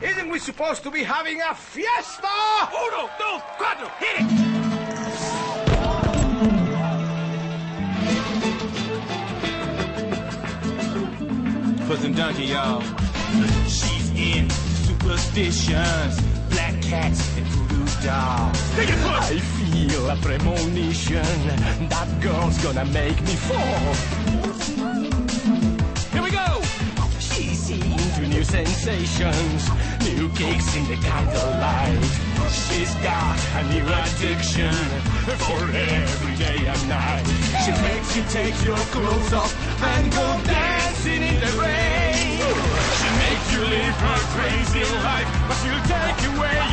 Isn't we supposed to be having a fiesta? Uno, dos, cuatro, hit it! Puss Donkey, y'all. She's in superstitions, black cats and voodoo dolls. Take it, Puss! I feel a premonition that girl's gonna make me fall. Sensations, new kicks in the candlelight. She's got a new addiction for every day and night. She makes you take your clothes off and go dancing in the rain. She makes you live her crazy life, but she'll take away.